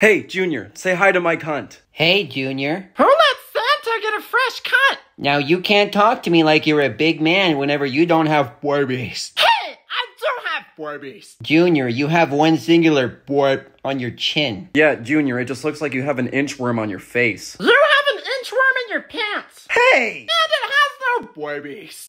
Hey, Junior, say hi to Mike Hunt. Hey, Junior. Who let Santa get a fresh cut? Now you can't talk to me like you're a big man whenever you don't have babies. Hey, I don't have babies. Junior, you have one singular boy on your chin. Yeah, Junior, it just looks like you have an inchworm on your face. You have an inchworm in your pants. Hey! And it has no babies.